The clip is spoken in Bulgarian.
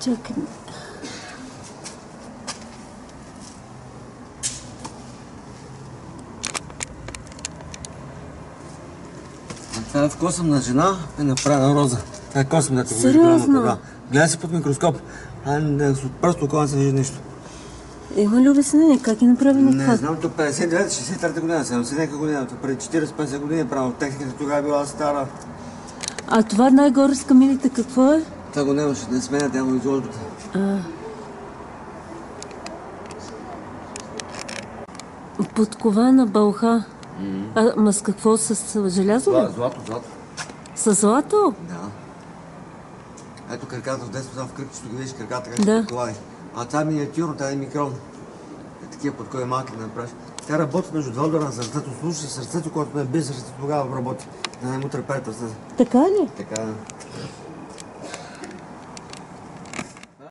Чакай. Това е в косъм на жена е направена роза. Това е косъм, да го Сериозно? Да. Гледай си под микроскоп. А, не, с просто око не се вижда нищо. Има ли обяснение как е направено Не това? знам, то 59-63 година, 70 някаква година, то преди 40-50 години е правилно. Техниката тогава е била стара. А това най-горе с камилите какво е? Това го нямаше да не сменят явно изложбата. А. Подкована бълха. А, ма с какво? С желязо ли? злато, злато. С злато? Да. Ето краката в там в кръгчето ги видиш краката как Да. се подковали. А това е миниатюрно, това е микрон. Е, такива под кой малки да направиш. Тя работи между два удара на сърцето. Слушай сърцето, когато ме би сърцето, тогава работи. Да не му трепери сърцето. Така ли? Така.